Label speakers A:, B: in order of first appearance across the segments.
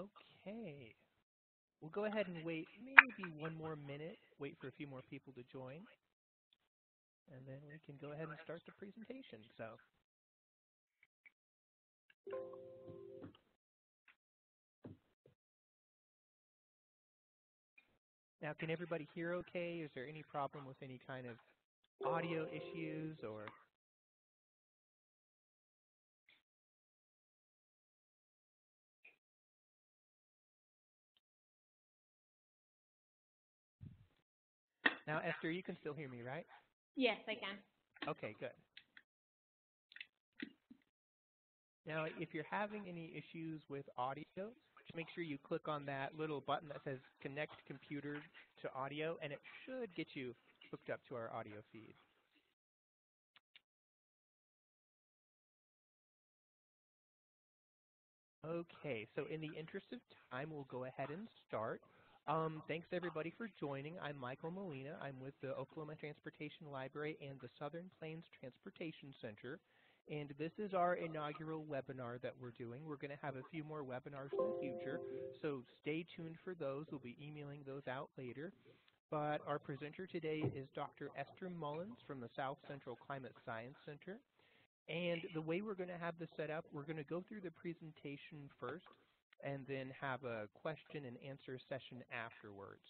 A: Okay. We'll go ahead and wait maybe one more minute, wait for a few more people to join, and then we can go ahead and start the presentation. So. Now, can everybody hear okay? Is there any problem with any kind of audio issues or Now, Esther, you can still hear me, right?
B: Yes, I can.
A: Okay, good. Now, if you're having any issues with audio, make sure you click on that little button that says Connect Computer to Audio, and it should get you hooked up to our audio feed. Okay, so in the interest of time, we'll go ahead and start. Um, thanks everybody for joining. I'm Michael Molina. I'm with the Oklahoma Transportation Library and the Southern Plains Transportation Center. And this is our inaugural webinar that we're doing. We're going to have a few more webinars in the future, so stay tuned for those. We'll be emailing those out later. But our presenter today is Dr. Esther Mullens from the South Central Climate Science Center. And the way we're going to have this set up, we're going to go through the presentation first and then have a question and answer session afterwards.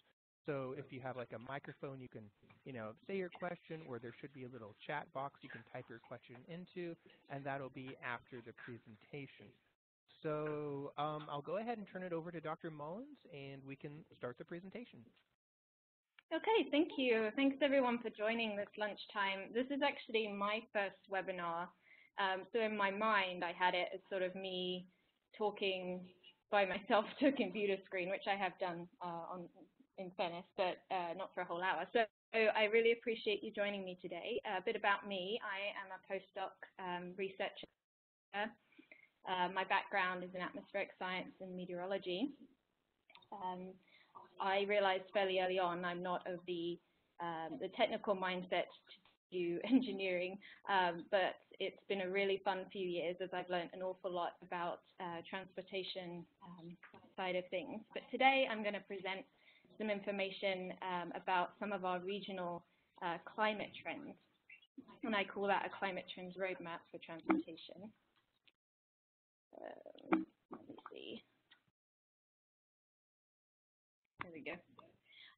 A: So if you have like a microphone, you can, you know, say your question, or there should be a little chat box you can type your question into, and that'll be after the presentation. So um, I'll go ahead and turn it over to Dr. Mullens, and we can start the presentation.
B: Okay, thank you. Thanks everyone for joining this lunchtime. This is actually my first webinar. Um, so in my mind, I had it as sort of me talking by myself to a computer screen, which I have done uh, on, in fairness, but uh, not for a whole hour. So, I really appreciate you joining me today. a bit about me, I am a postdoc um, researcher. Uh, my background is in atmospheric science and meteorology. Um, I realized fairly early on I'm not of the, um, the technical mindset to do engineering, um, but it's been a really fun few years as I've learned an awful lot about uh, transportation um, side of things. But today I'm going to present some information um, about some of our regional uh, climate trends. And I call that a climate trends roadmap for transportation. Uh, let me see. There we go.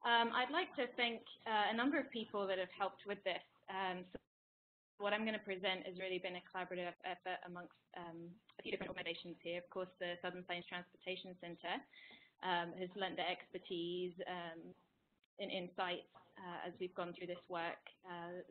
B: Um, I'd like to thank uh, a number of people that have helped with this. Um, so what I'm going to present has really been a collaborative effort amongst um, a few different organizations here. Of course, the Southern Plains Transportation Center um, has lent their expertise um, and insights uh, as we've gone through this work. Uh,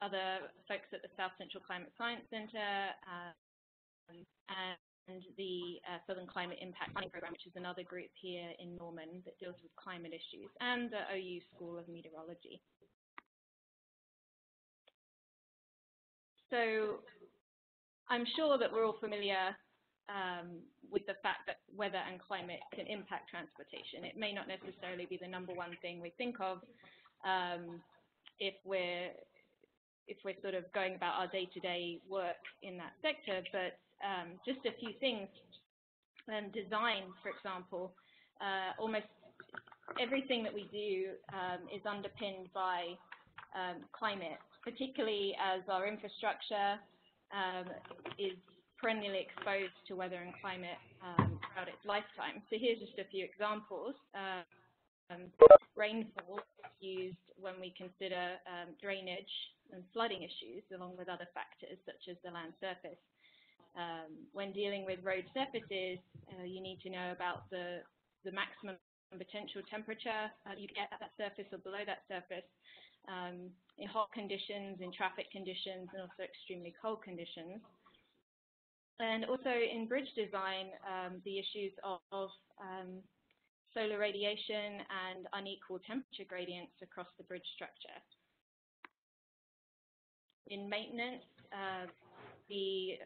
B: other folks at the South Central Climate Science Center um, and the uh, Southern Climate Impact Planning Program, which is another group here in Norman that deals with climate issues, and the OU School of Meteorology. So I'm sure that we're all familiar um, with the fact that weather and climate can impact transportation. It may not necessarily be the number one thing we think of um, if we're if we're sort of going about our day-to-day -day work in that sector, but um, just a few things. Um, design, for example, uh, almost everything that we do um, is underpinned by um, climate particularly as our infrastructure um, is perennially exposed to weather and climate um, throughout its lifetime. So here's just a few examples. Um, rainfall is used when we consider um, drainage and flooding issues, along with other factors such as the land surface. Um, when dealing with road surfaces, uh, you need to know about the, the maximum potential temperature uh, you get at that surface or below that surface, um, in hot conditions, in traffic conditions, and also extremely cold conditions. And also in bridge design, um, the issues of, of um, solar radiation and unequal temperature gradients across the bridge structure. In maintenance, uh, the,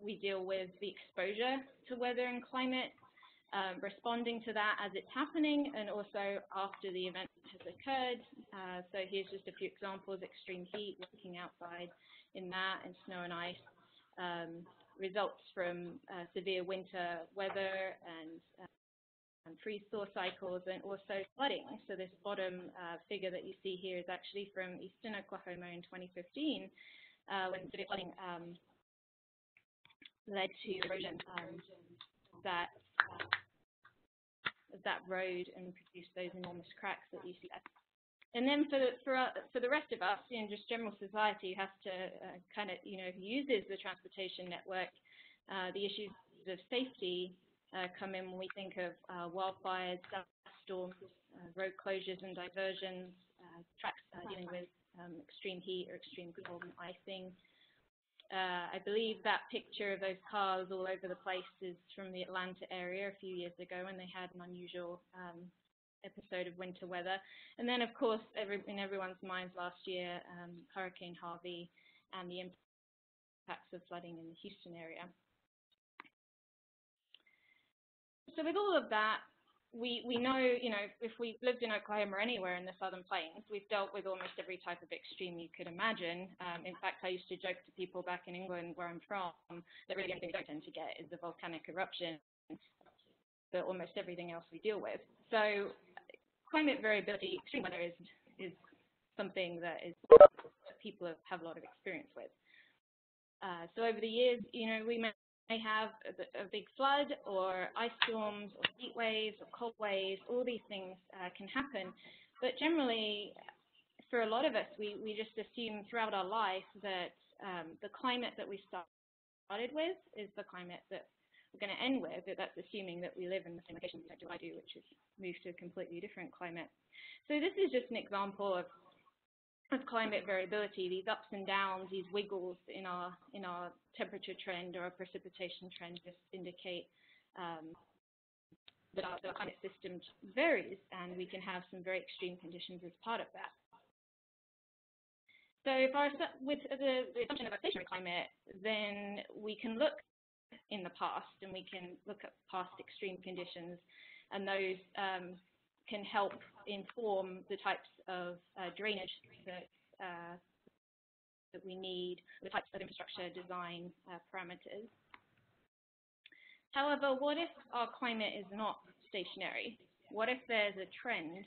B: we deal with the exposure to weather and climate, um, responding to that as it's happening and also after the event has occurred. Uh, so here's just a few examples, extreme heat, working outside in that, and snow and ice, um, results from uh, severe winter weather and uh, and freeze-thaw cycles, and also flooding. So this bottom uh, figure that you see here is actually from eastern Oklahoma in 2015, uh, when severe flooding um, led to erosion um, that that road and produce those enormous cracks that you see. And then for the, for, uh, for the rest of us, you know, just general society has to uh, kind of, you know, uses the transportation network, uh, the issues of safety uh, come in when we think of uh, wildfires, storms, uh, road closures and diversions, tracks dealing with um, extreme heat or extreme cold and icing. I believe that picture of those cars all over the place is from the Atlanta area a few years ago when they had an unusual um, episode of winter weather. And then, of course, every, in everyone's minds last year, um, Hurricane Harvey and the impacts of flooding in the Houston area. So with all of that, we, we know, you know, if we've lived in Oklahoma or anywhere in the Southern Plains, we've dealt with almost every type of extreme you could imagine. Um, in fact, I used to joke to people back in England where I'm from that really the only thing we don't tend to get is the volcanic eruption, but almost everything else we deal with. So climate variability, extreme weather is, is something that is that people have, have a lot of experience with. Uh, so over the years, you know, we may have a, a, big flood or ice storms or heat waves or cold waves, all these things uh, can happen. But generally, for a lot of us, we, we just assume throughout our life that um, the climate that we started with is the climate that we're going to end with. but That's assuming that we live in the same location that I do, which is move to a completely different climate. So this is just an example of of climate variability, these ups and downs, these wiggles in our in our temperature trend or our precipitation trend just indicate um, that our, the climate system varies, and we can have some very extreme conditions as part of that. So if our with the, the assumption of a stationary climate, then we can look in the past and we can look at past extreme conditions, and those um, can help inform the types of uh, drainage that, uh, that we need, the types of infrastructure design uh, parameters. However, what if our climate is not stationary? What if there's a trend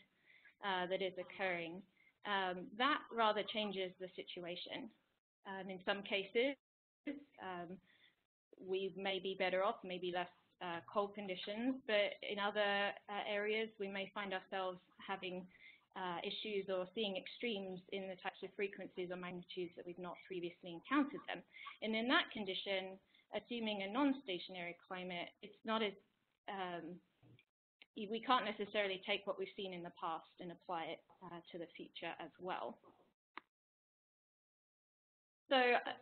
B: uh, that is occurring? Um, that rather changes the situation. Um, in some cases, um, we may be better off, maybe less uh, cold conditions, but in other uh, areas we may find ourselves having uh, issues or seeing extremes in the types of frequencies or magnitudes that we've not previously encountered them. And in that condition, assuming a non-stationary climate, it's not as um, we can't necessarily take what we've seen in the past and apply it uh, to the future as well. So uh,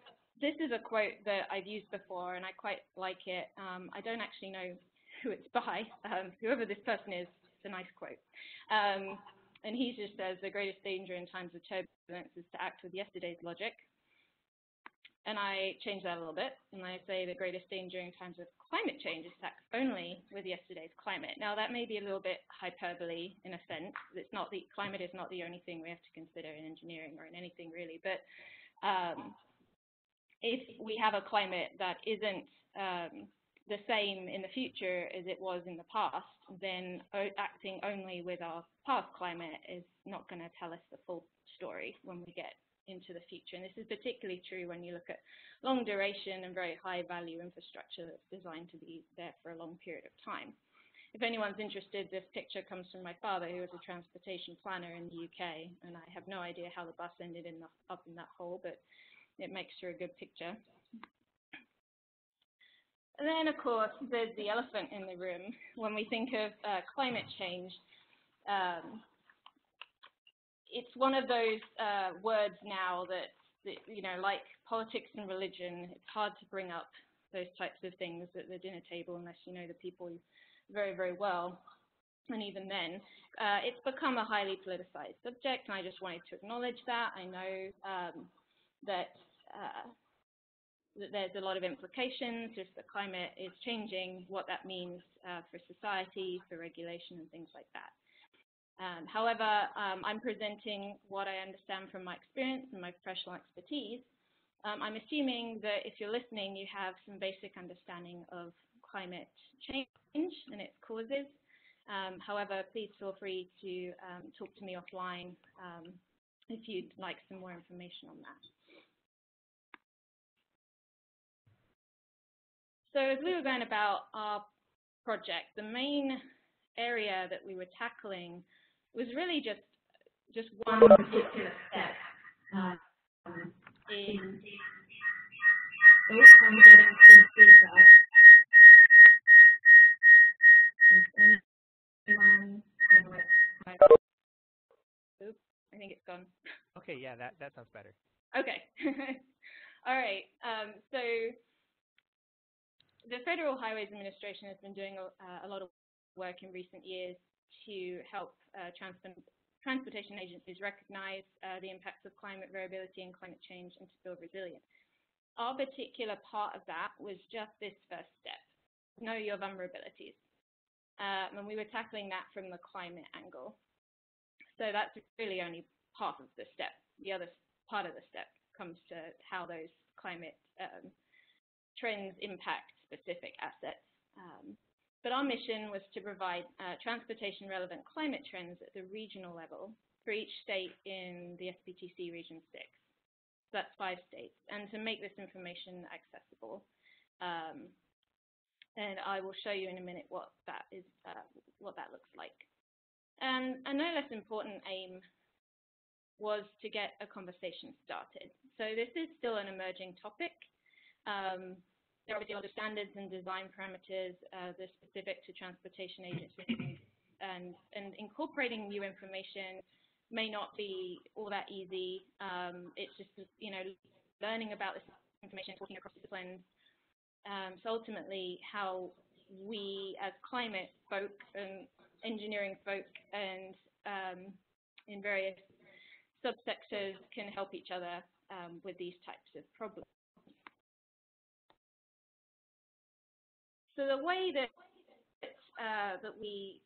B: this is a quote that I've used before, and I quite like it. Um, I don't actually know who it's by. Um, whoever this person is, it's a nice quote. Um, and he just says, the greatest danger in times of turbulence is to act with yesterday's logic. And I change that a little bit, and I say the greatest danger in times of climate change is to act only with yesterday's climate. Now, that may be a little bit hyperbole in a sense. It's not the climate is not the only thing we have to consider in engineering or in anything really, but um, if we have a climate that isn't um, the same in the future as it was in the past, then acting only with our past climate is not going to tell us the full story when we get into the future. And this is particularly true when you look at long duration and very high value infrastructure that's designed to be there for a long period of time. If anyone's interested, this picture comes from my father, who was a transportation planner in the UK, and I have no idea how the bus ended in the, up in that hole, but it makes for a good picture. And then, of course, there's the elephant in the room. When we think of uh, climate change, um, it's one of those uh, words now that, that, you know, like politics and religion, it's hard to bring up those types of things at the dinner table unless you know the people very, very well. And even then, uh, it's become a highly politicized subject, and I just wanted to acknowledge that. I know um, that uh, that there's a lot of implications if the climate is changing, what that means uh, for society, for regulation and things like that. Um, however, um, I'm presenting what I understand from my experience and my professional expertise. Um, I'm assuming that if you're listening, you have some basic understanding of climate change and its causes. Um, however, please feel free to um, talk to me offline um, if you'd like some more information on that. So as we were going about our project, the main area that we were tackling was really just just one particular step um, in. Oh, I'm getting some feedback. I think it's gone.
A: Okay, yeah, that, that sounds better.
B: Okay. All right. Um, so the Federal Highways Administration has been doing a, uh, a lot of work in recent years to help uh, transport, transportation agencies recognize uh, the impacts of climate variability and climate change and to build resilience. Our particular part of that was just this first step, know your vulnerabilities. Um, and we were tackling that from the climate angle. So that's really only part of the step. The other part of the step comes to how those climate um, trends impact specific assets. Um, but our mission was to provide uh, transportation relevant climate trends at the regional level for each state in the SPTC Region 6. So that's five states, and to make this information accessible. Um, and I will show you in a minute what that is, uh, what that looks like. And a no less important aim was to get a conversation started. So this is still an emerging topic. Um, there are obviously of standards and design parameters uh, that are specific to transportation agencies, and, and incorporating new information may not be all that easy. Um, it's just, you know, learning about this information, talking across disciplines. Um, so ultimately, how we as climate folk and engineering folk and um, in various subsectors can help each other um, with these types of problems. So the way that uh, that we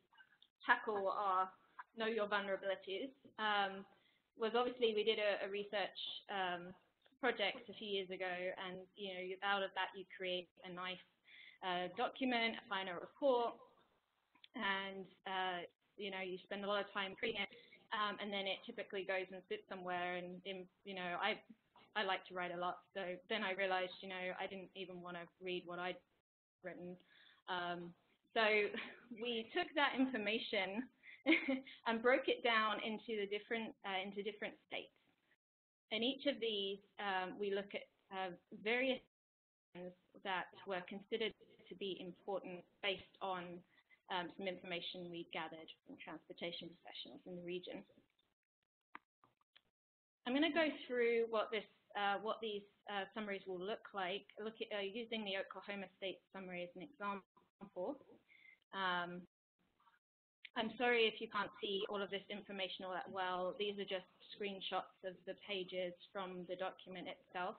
B: tackle our know your vulnerabilities um, was obviously we did a, a research um, project a few years ago, and you know out of that you create a nice uh, document, a final report, and uh, you know you spend a lot of time creating it, um, and then it typically goes and sits somewhere. And in, you know I I like to write a lot, so then I realized you know I didn't even want to read what I'd written. Um, so we took that information and broke it down into the different uh, into different states. In each of these, um, we look at uh, various things that were considered to be important based on um, some information we gathered from transportation professionals in the region. I'm going to go through what this uh, what these uh, summaries will look like, look at, uh, using the Oklahoma State summary as an example. Um, I'm sorry if you can't see all of this information all that well. These are just screenshots of the pages from the document itself.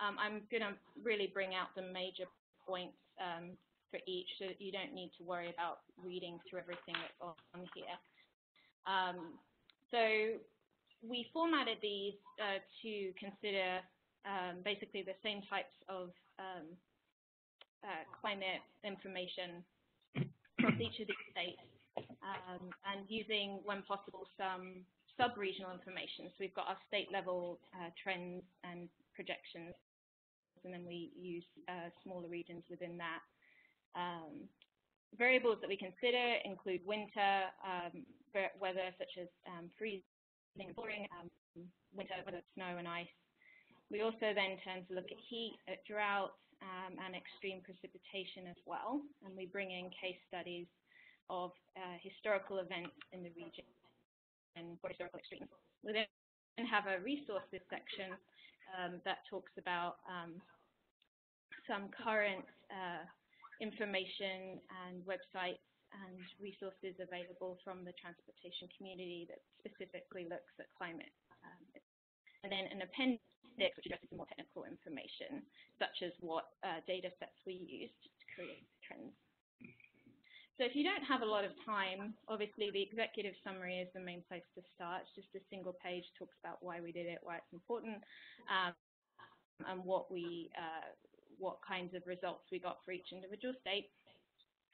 B: Um, I'm going to really bring out the major points um, for each so that you don't need to worry about reading through everything that's on here. Um, so we formatted these uh, to consider um, basically the same types of um, uh, climate information across each of these states um, and using, when possible, some sub-regional information. So we've got our state level uh, trends and projections, and then we use uh, smaller regions within that. Um, variables that we consider include winter, um, weather such as um, freezing thawing, um, winter, weather, snow and ice, we also then turn to look at heat, at drought, um, and extreme precipitation as well. And we bring in case studies of uh, historical events in the region and for historical extremes. We then have a resources section um, that talks about um, some current uh, information and websites and resources available from the transportation community that specifically looks at climate. Um, and then an appendix which addresses more technical information, such as what uh, data sets we used to create the trends. So if you don't have a lot of time, obviously the executive summary is the main place to start. It's just a single page, talks about why we did it, why it's important, um, and what we, uh, what kinds of results we got for each individual state.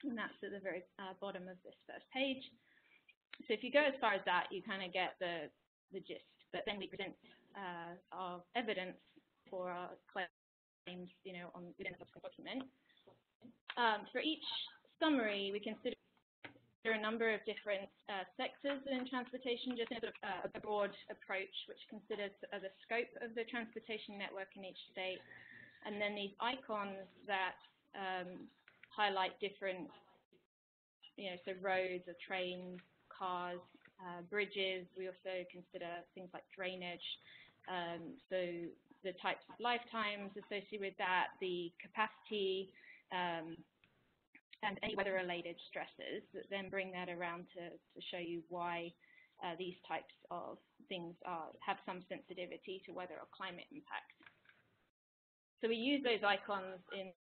B: And that's at the very uh, bottom of this first page. So if you go as far as that, you kind of get the, the gist. But then we present uh, our evidence for our claims, you know, on within the subsequent document. Um, for each summary, we consider a number of different uh, sectors in transportation, just in a, uh, a broad approach, which considers uh, the scope of the transportation network in each state, and then these icons that um, highlight different, you know, so roads or trains, cars, uh, bridges. We also consider things like drainage. Um, so the types of lifetimes associated with that, the capacity, um, and any weather-related stresses that then bring that around to, to show you why uh, these types of things are, have some sensitivity to weather or climate impact. So we use those icons in, in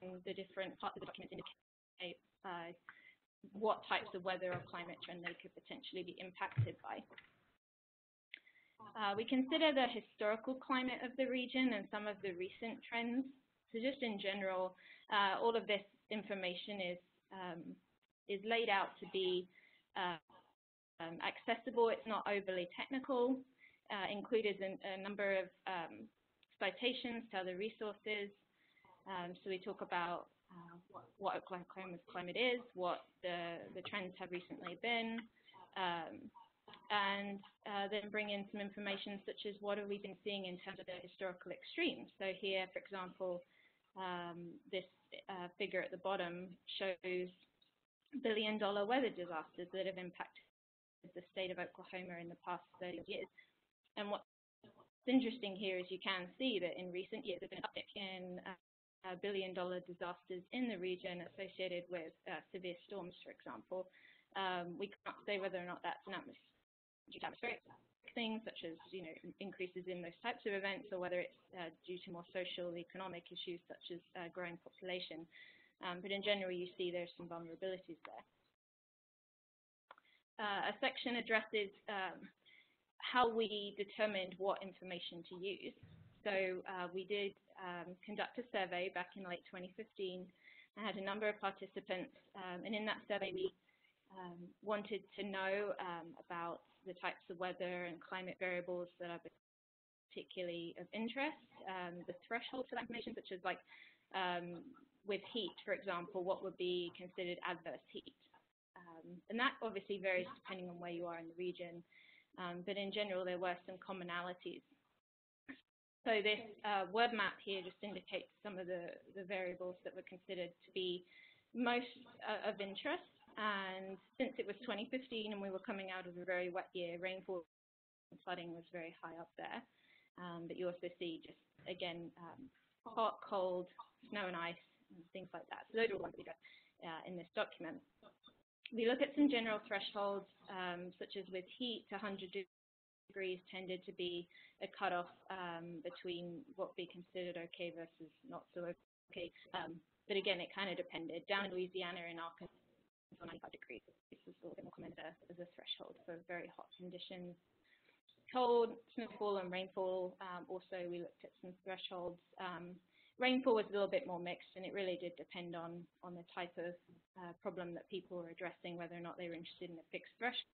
B: the different parts of the document indicate uh, what types of weather or climate trend they could potentially be impacted by. Uh, we consider the historical climate of the region and some of the recent trends. So just in general, uh, all of this information is, um, is laid out to be uh, um, accessible. It's not overly technical. Uh, included in a number of um, citations to other resources. Um, so we talk about uh, what, what Oklahoma's climate is, what the, the trends have recently been, um, and uh, then bring in some information such as what have we been seeing in terms of the historical extremes. So here, for example, um, this uh, figure at the bottom shows billion dollar weather disasters that have impacted the state of Oklahoma in the past 30 years. And what's interesting here is you can see that in recent years there's been an uptick in uh, billion dollar disasters in the region associated with uh, severe storms, for example. Um, we can't say whether or not that's an atmospheric thing, such as you know increases in those types of events or whether it's uh, due to more social economic issues such as uh, growing population. Um, but in general, you see there's some vulnerabilities there. Uh, a section addresses um, how we determined what information to use. So uh, we did um, conduct a survey back in late 2015 and had a number of participants. Um, and in that survey, we um, wanted to know um, about the types of weather and climate variables that are particularly of interest, um, the threshold for that information, such as like um, with heat, for example, what would be considered adverse heat. And that obviously varies depending on where you are in the region, but in general there were some commonalities. So this uh, word map here just indicates some of the, the variables that were considered to be most uh, of interest and since it was 2015 and we were coming out of a very wet year, rainfall and flooding was very high up there. Um, but you also see just, again, um, hot, cold, snow and ice, and things like that. So those are ones we got uh, in this document. We look at some general thresholds, um, such as with heat, 100 degrees tended to be a cutoff um, between what be considered okay versus not so okay. Um, but again, it kind of depended. Down in Louisiana and Arkansas, 95 degrees. This is a little bit more common as a, as a threshold for very hot conditions. Cold, snowfall and rainfall, um, also we looked at some thresholds. Um, rainfall was a little bit more mixed and it really did depend on, on the type of uh, problem that people were addressing, whether or not they were interested in a fixed threshold,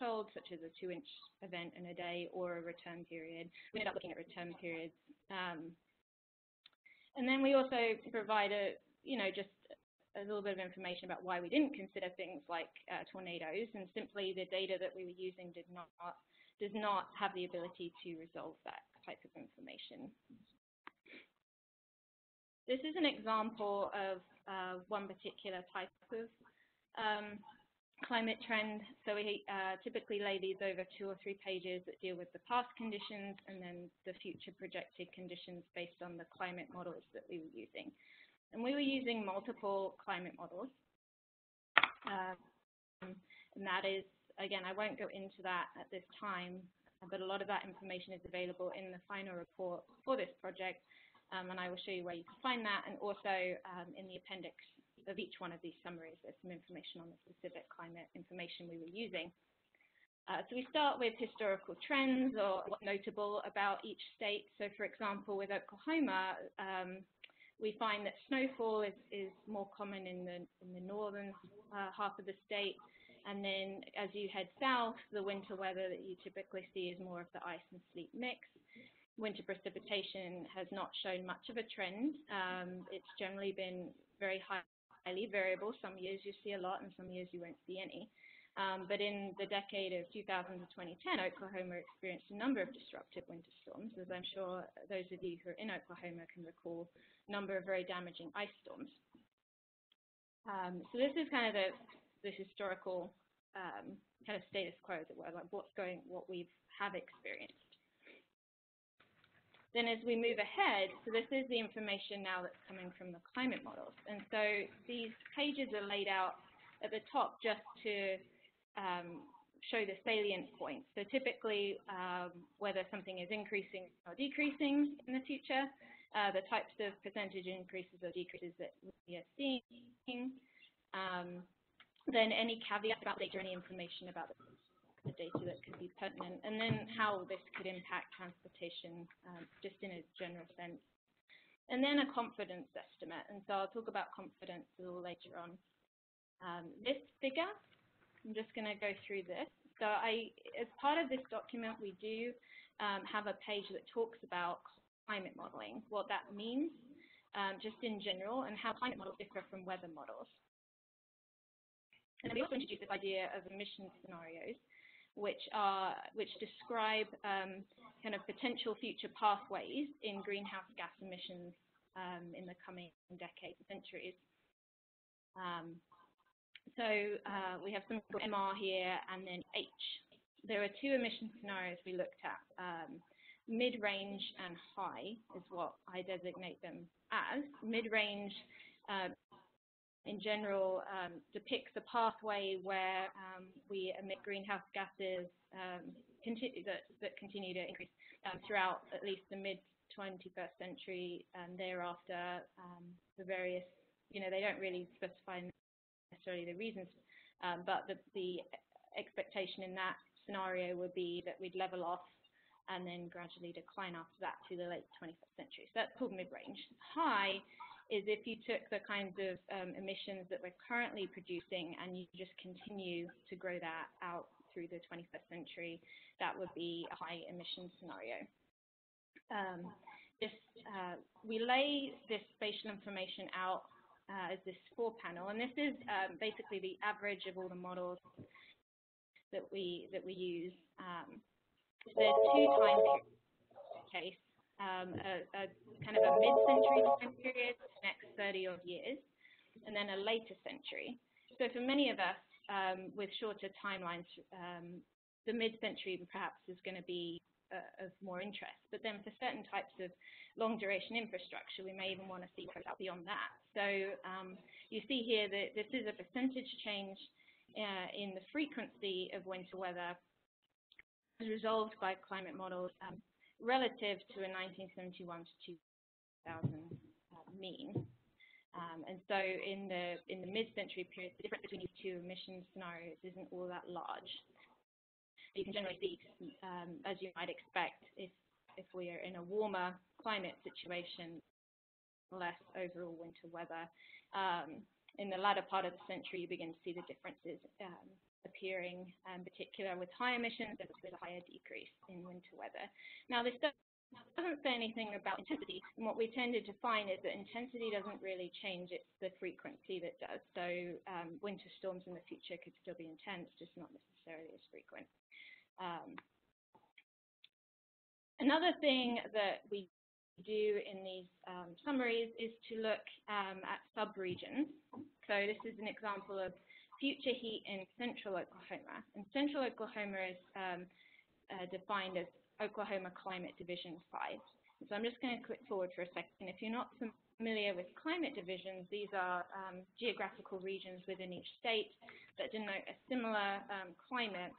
B: such as a two-inch event in a day or a return period. We ended up looking at return periods. Um, and then we also provide a, you know, just a little bit of information about why we didn't consider things like uh, tornadoes, and simply the data that we were using did not does not have the ability to resolve that type of information. This is an example of uh, one particular type of um, climate trend. So we uh, typically lay these over two or three pages that deal with the past conditions and then the future projected conditions based on the climate models that we were using. And we were using multiple climate models. Um, and that is, again, I won't go into that at this time, but a lot of that information is available in the final report for this project. Um, and I will show you where you can find that. And also um, in the appendix of each one of these summaries, there's some information on the specific climate information we were using. Uh, so we start with historical trends or what's notable about each state. So for example, with Oklahoma, um, we find that snowfall is, is more common in the, in the northern uh, half of the state. And then as you head south, the winter weather that you typically see is more of the ice and sleet mix. Winter precipitation has not shown much of a trend. Um, it's generally been very high, highly variable. Some years you see a lot and some years you won't see any. Um, but in the decade of 2000 to 2010, Oklahoma experienced a number of disruptive winter storms, as I'm sure those of you who are in Oklahoma can recall, a number of very damaging ice storms. Um, so this is kind of the, the historical um, kind of status quo, it were, like what's going, what we have experienced. Then as we move ahead, so this is the information now that's coming from the climate models. And so these pages are laid out at the top just to um, show the salient points. So typically, um, whether something is increasing or decreasing in the future, uh, the types of percentage increases or decreases that we are seeing, um, then any caveats about data, any information about the, the, data that could be pertinent, and then how this could impact transportation um, just in a general sense. And then a confidence estimate, and so I'll talk about confidence a little later on. Um, this figure I'm just going to go through this. So I, as part of this document, we do um, have a page that talks about climate modeling, what that means um, just in general, and how climate models differ from weather models. And we also introduce this idea of emission scenarios, which are which describe um, kind of potential future pathways in greenhouse gas emissions um, in the coming decades and centuries. Um, so uh, we have some MR here and then H. There are two emission scenarios we looked at. Um, mid-range and high is what I designate them as. Mid-range uh, in general um, depicts a pathway where um, we emit greenhouse gases um, that, that, continue to increase um, throughout at least the mid 21st century and thereafter um, the various, you know, they don't really specify necessarily the reasons, um, but the, the expectation in that scenario would be that we'd level off and then gradually decline after that to the late 21st century. So that's called mid-range. High is if you took the kinds of um, emissions that we're currently producing and you just continue to grow that out through the 21st century, that would be a high emission scenario. Um, this, uh, we lay this spatial information out uh, is this four panel, and this is um, basically the average of all the models that we that we use. Um, there's two time case, um, a, a, kind of a mid-century time period, next 30 odd years, and then a later century. So for many of us um, with shorter timelines, um, the mid-century perhaps is going to be uh, of more interest. But then for certain types of long duration infrastructure, we may even want to see out beyond that. So um, you see here that this is a percentage change uh, in the frequency of winter weather as resolved by climate models um, relative to a 1971 to 2000 uh, mean. Um, and so in the in the mid-century period, the difference between these two emission scenarios isn't all that large you can generally see, um, as you might expect, if, if we are in a warmer climate situation, less overall winter weather. Um, in the latter part of the century, you begin to see the differences um, appearing, in particular with high emissions, there's a higher decrease in winter weather. Now, this doesn't say anything about intensity. And what we tended to find is that intensity doesn't really change, it's the frequency that does. So um, winter storms in the future could still be intense, just not necessarily as frequent. Um, another thing that we do in these um, summaries is to look um, at subregions. So this is an example of future heat in central Oklahoma. And central Oklahoma is um, uh, defined as Oklahoma Climate Division 5. So I'm just going to click forward for a second. If you're not familiar with climate divisions, these are um, geographical regions within each state that denote a similar um, climate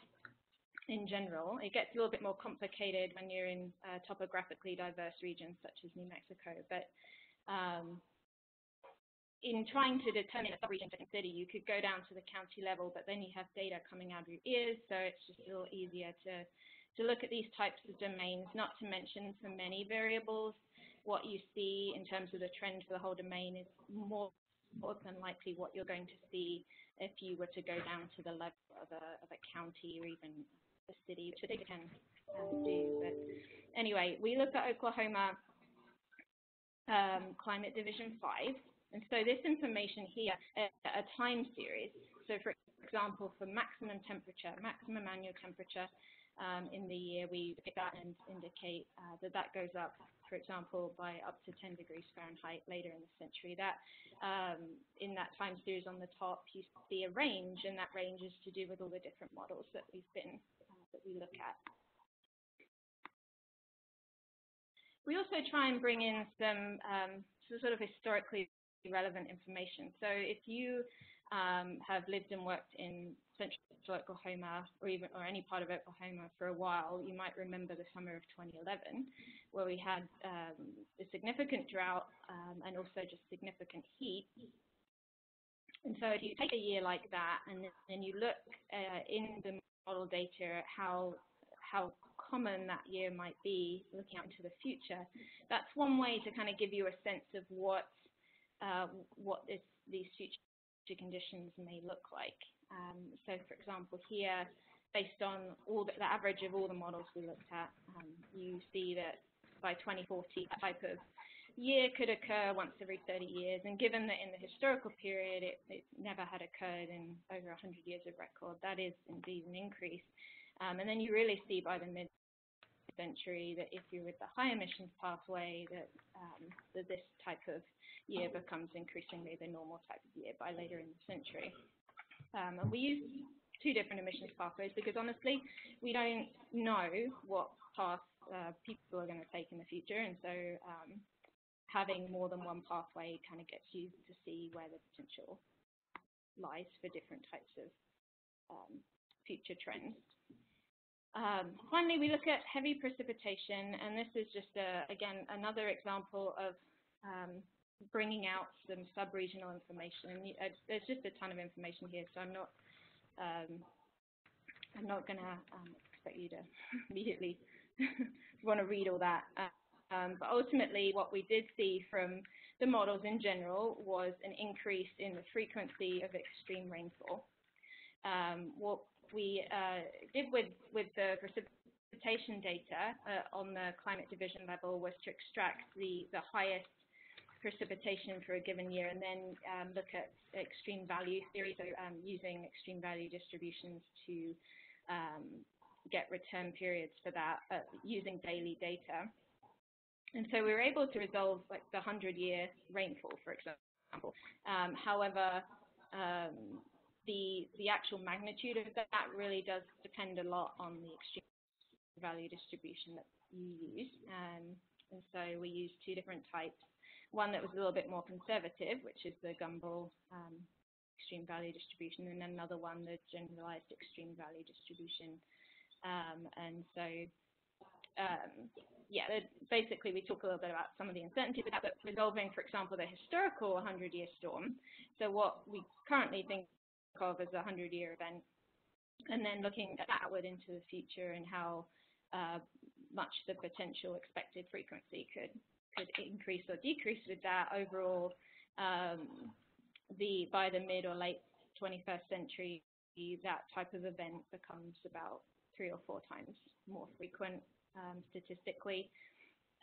B: in general. It gets a little bit more complicated when you're in uh, topographically diverse regions such as New Mexico. But um, in trying to determine a subregion to consider, you could go down to the county level, but then you have data coming out of your ears, so it's just a little easier to, to look at these types of domains, not to mention for many variables, what you see in terms of the trend for the whole domain is more than likely what you're going to see if you were to go down to the level of a, of a county or even a city, which they can do. But anyway, we look at Oklahoma um, Climate Division 5. And so this information here, a, a time series. So for example, for maximum temperature, maximum annual temperature um, in the year, we pick that and indicate uh, that that goes up, for example, by up to 10 degrees Fahrenheit later in the century. That um, in that time series on the top, you see a range, and that range is to do with all the different models that we've been uh, that we look at. We also try and bring in some, um, sort of historically relevant information. So if you um, have lived and worked in central Oklahoma or even or any part of Oklahoma for a while, you might remember the summer of 2011 where we had um, a significant drought um, and also just significant heat. And so if you take a year like that and then you look uh, in the model data at how how common that year might be looking out into the future, that's one way to kind of give you a sense of what uh, what this, these future conditions may look like. Um, so, for example, here, based on all the, the, average of all the models we looked at, um, you see that by 2040, that type of year could occur once every 30 years. And given that in the historical period it, it never had occurred in over 100 years of record, that is indeed an increase. Um, and then you really see by the mid century that if you're with the high emissions pathway, that, um, that this type of year becomes increasingly the normal type of year by later in the century. Um, and we use two different emissions pathways because honestly, we don't know what path uh, people are going to take in the future. And so um, having more than one pathway kind of gets you to see where the potential lies for different types of um, future trends. Um, finally, we look at heavy precipitation, and this is just, a, again, another example of um, bringing out some sub-regional information. And uh, there's just a ton of information here, so I'm not, um, I'm not going to um, expect you to immediately want to read all that. Um, but ultimately, what we did see from the models in general was an increase in the frequency of extreme rainfall. Um, what we uh, did with, with the precipitation data uh, on the climate division level was to extract the, the highest precipitation for a given year and then um, look at extreme value theory, so um, using extreme value distributions to um, get return periods for that uh, using daily data. And so we were able to resolve like the 100-year rainfall, for example. Um, however, um, the, the actual magnitude of that really does depend a lot on the extreme value distribution that you use. Um, and so we use two different types. One that was a little bit more conservative, which is the Gumbel um, extreme value distribution, and another one, the generalized extreme value distribution. Um, and so, um, yeah, basically we talk a little bit about some of the uncertainty with that, but resolving, for example, the historical 100-year storm. So what we currently think of as a 100-year event, and then looking outward into the future and how uh, much the potential expected frequency could could increase or decrease with that overall. Um, the by the mid or late 21st century, that type of event becomes about three or four times more frequent um, statistically.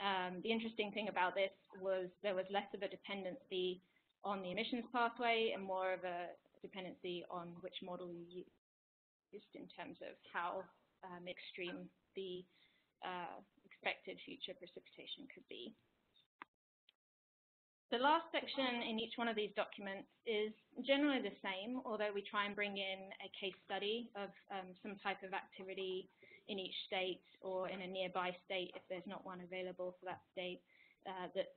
B: Um, the interesting thing about this was there was less of a dependency on the emissions pathway and more of a dependency on which model you used in terms of how um, extreme the uh, expected future precipitation could be. The last section in each one of these documents is generally the same, although we try and bring in a case study of um, some type of activity in each state or in a nearby state if there's not one available for that state uh, that,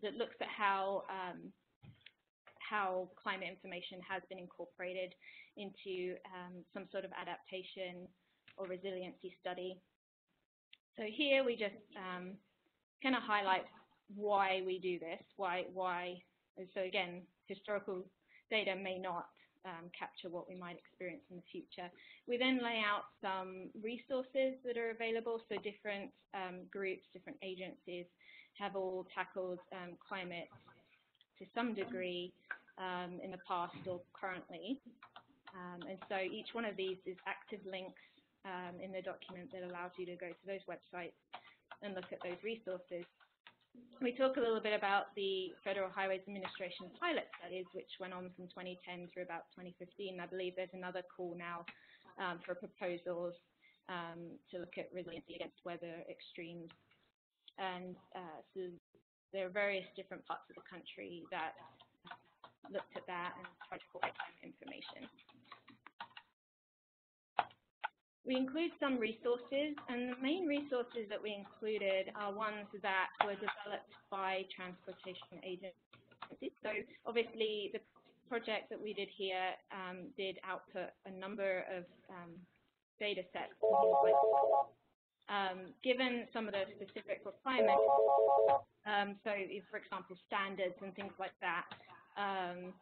B: that looks at how um, how climate information has been incorporated into um, some sort of adaptation or resiliency study. So here we just um, kind of highlight why we do this, why, why, so again, historical data may not um, capture what we might experience in the future. We then lay out some resources that are available, so different um, groups, different agencies have all tackled um, climate to some degree um, in the past or currently. Um, and so each one of these is active links um, in the document that allows you to go to those websites and look at those resources. We talk a little bit about the Federal Highways Administration pilot studies, which went on from 2010 through about 2015. I believe there's another call now um, for proposals um, to look at resiliency against weather extremes. And uh, so there are various different parts of the country that looked at that and tried to collect information. We include some resources, and the main resources that we included are ones that were developed by transportation agencies. So obviously, the project that we did here um, did output a number of um, data sets. Um, given some of the specific requirements, um, so if, for example, standards and things like that, um,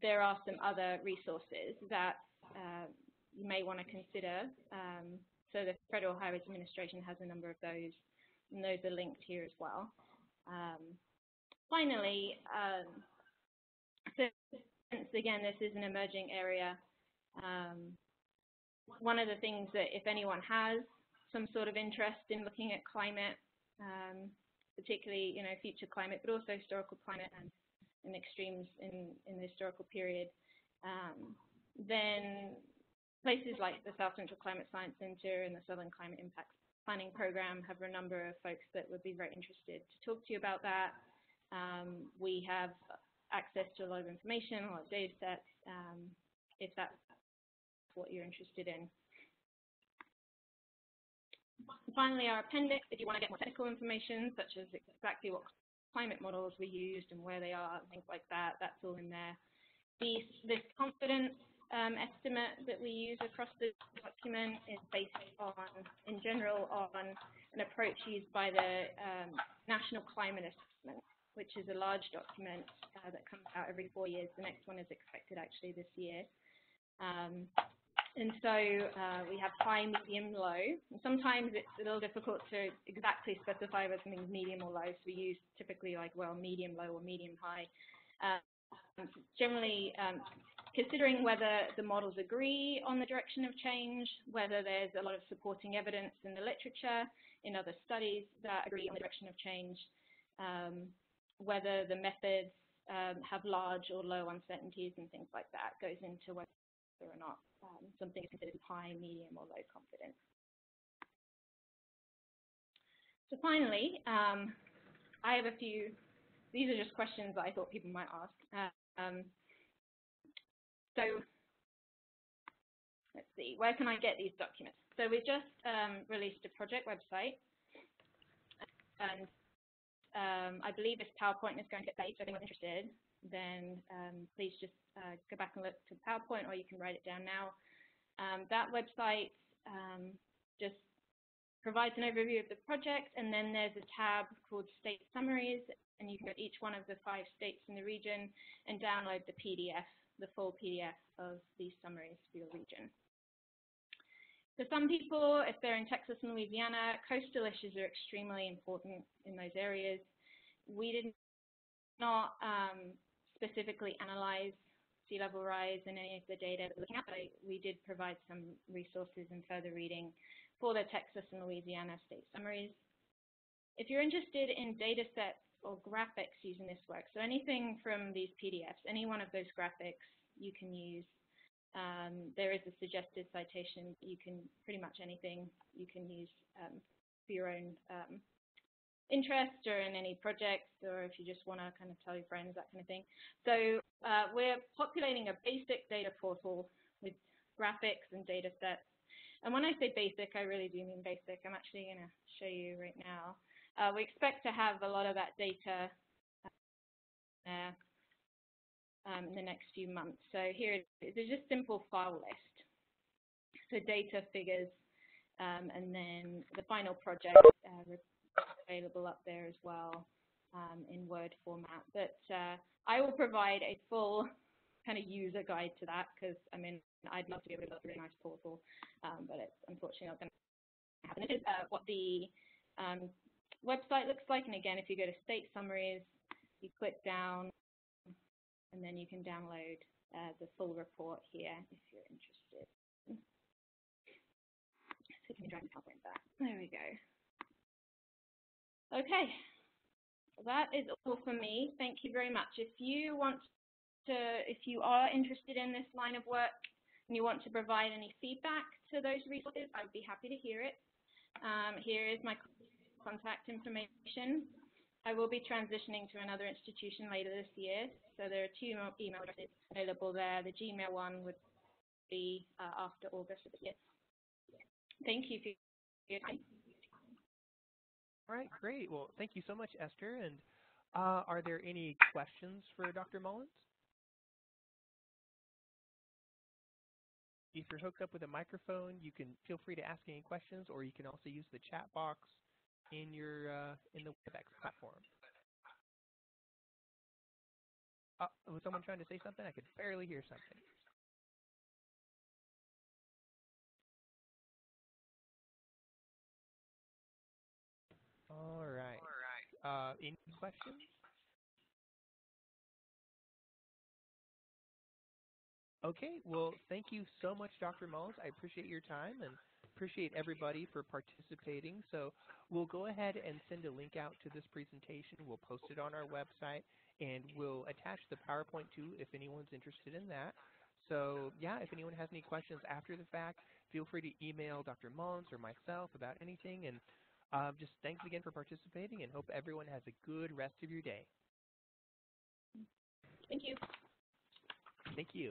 B: there are some other resources that uh, you may want to consider. Um, so the Federal Highways Administration has a number of those, and those are linked here as well. Um, finally, um, so again this is an emerging area, um, one of the things that if anyone has some sort of interest in looking at climate, um, particularly you know future climate, but also historical climate and, and extremes in, in the historical period, um, then places like the South Central Climate Science Center and the Southern Climate Impacts Planning Program have a number of folks that would be very interested to talk to you about that. Um, we have access to a lot of information, a lot of data sets, um, if that's what you're interested in. Finally, our appendix, if you want to get more technical information, such as exactly what climate models we used and where they are, and things like that, that's all in there. This confidence um, estimate that we use across the document is based on, in general, on an approach used by the um, National Climate Assessment, which is a large document uh, that comes out every four years. The next one is expected actually this year. Um, and so uh, we have high, medium, low. And sometimes it's a little difficult to exactly specify whether something's medium or low, so we use typically like, well, medium, low, or medium, high. Uh, generally, um, considering whether the models agree on the direction of change, whether there's a lot of supporting evidence in the literature, in other studies that agree on the direction of change, um, whether the methods um, have large or low uncertainties and things like that goes into whether or not um, something is considered high, medium, or low confidence. So finally, um, I have a few, these are just questions that I thought people might ask. Um, so let's see, where can I get these documents? So we've just um, released a project website, and um, I believe this PowerPoint is going to get saved. So if anyone's interested, then um, please just uh, go back and look to the PowerPoint, or you can write it down now. Um, that website um, just provides an overview of the project, and then there's a tab called State Summaries, and you can go to each one of the five states in the region and download the PDF the full PDF of these summaries for your region. For some people, if they're in Texas and Louisiana, coastal issues are extremely important in those areas. We did not um, specifically analyze sea level rise in any of the data that looking at, but we did provide some resources and further reading for the Texas and Louisiana state summaries. If you're interested in data sets or graphics using this work. So anything from these PDFs, any one of those graphics you can use. Um, there is a suggested citation. You can pretty much anything you can use um, for your own um, interest or in any projects or if you just want to kind of tell your friends, that kind of thing. So uh, we're populating a basic data portal with graphics and data sets. And when I say basic, I really do mean basic. I'm actually going to show you right now. Uh, we expect to have a lot of that data there um, in the next few months. So here is just simple file list. So data, figures, um, and then the final project uh, available up there as well um, in Word format. But uh, I will provide a full kind of user guide to that because I mean I'd love to be able to build a really nice portal, um, but it's unfortunately not going to happen. Uh, what the um, website looks like. And again, if you go to state summaries, you click down, and then you can download uh, the full report here if you're interested. So you drag the PowerPoint back. There we go. Okay, that is all for me. Thank you very much. If you want to, if you are interested in this line of work and you want to provide any feedback to those resources, I would be happy to hear it. Um, here is my contact information. I will be transitioning to another institution later this year, so there are two email addresses available there. The Gmail one would be uh, after August of the year. Thank you for your time.
A: All right, great. Well, thank you so much, Esther. And uh, are there any questions for Dr. Mullens? If you're hooked up with a microphone, you can feel free to ask any questions, or you can also use the chat box in your uh, in the WebEx platform. Uh, was someone trying to say something? I could barely hear something. All right. All right. Uh, any questions? Okay, well, thank you so much, Dr. Mullens. I appreciate your time and appreciate everybody for participating. So we'll go ahead and send a link out to this presentation. We'll post it on our website, and we'll attach the PowerPoint too if anyone's interested in that. So yeah, if anyone has any questions after the fact, feel free to email Dr. Mullens or myself about anything. And uh, just thanks again for participating, and hope everyone has a good rest of your day.
B: Thank you.
A: Thank you.